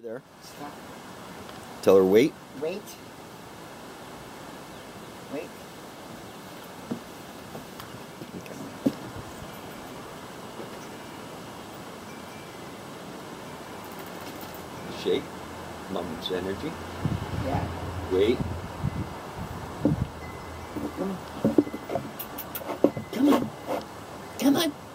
There. Stop. Tell her wait. Wait. Wait. Shake. Mom's energy. Yeah. Wait. Come on. Come on. Come on.